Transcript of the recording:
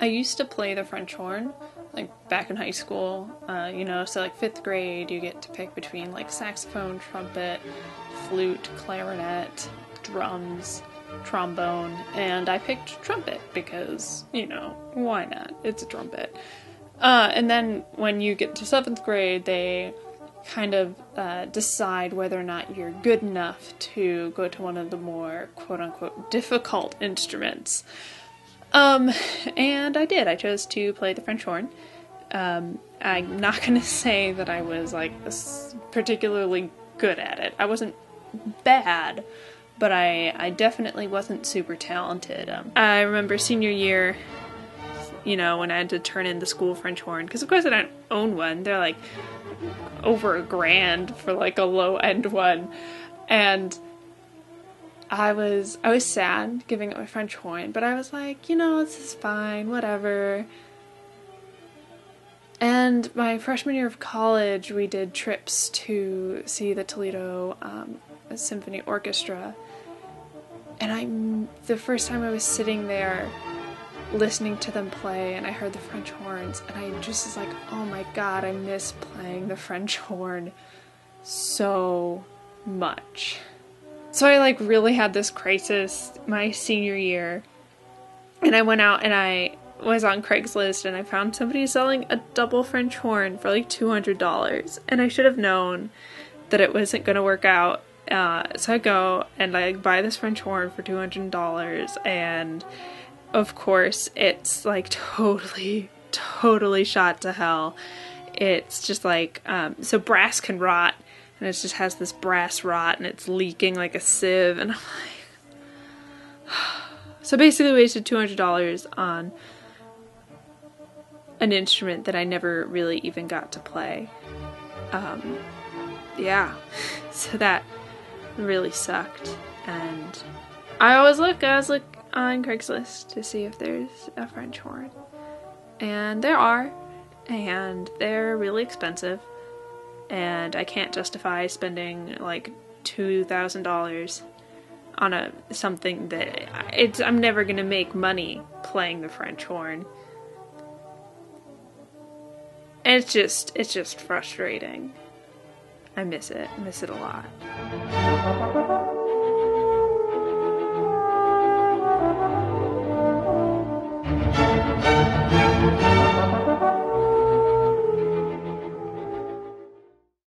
I used to play the French horn, like back in high school. Uh, you know, so like fifth grade, you get to pick between like saxophone, trumpet, flute, clarinet, drums, trombone, and I picked trumpet because, you know, why not? It's a trumpet. Uh, and then when you get to seventh grade, they kind of uh, decide whether or not you're good enough to go to one of the more quote unquote difficult instruments. Um, and I did. I chose to play the French horn. Um, I'm not going to say that I was like particularly good at it. I wasn't bad, but I I definitely wasn't super talented. Um, I remember senior year, you know, when I had to turn in the school French horn because of course I don't own one. They're like over a grand for like a low end one, and I was I was sad giving up my French horn, but I was like, you know, this is fine, whatever. And my freshman year of college, we did trips to see the Toledo um, Symphony Orchestra, and I the first time I was sitting there listening to them play and I heard the French horns and I just was like, "Oh my god, I miss playing the French horn so much." So I like really had this crisis my senior year. And I went out and I was on Craigslist and I found somebody selling a double French horn for like $200. And I should have known that it wasn't going to work out. Uh, so I go and I buy this French horn for $200. And of course, it's like totally, totally shot to hell. It's just like, um, so brass can rot and it just has this brass rot and it's leaking like a sieve and I'm like so basically wasted $200 on an instrument that I never really even got to play. Um, yeah. So that really sucked and I always look I look on Craigslist to see if there's a French horn. And there are and they're really expensive and I can't justify spending like two thousand dollars on a something that it's I'm never gonna make money playing the French horn. And it's just it's just frustrating. I miss it. I miss it a lot.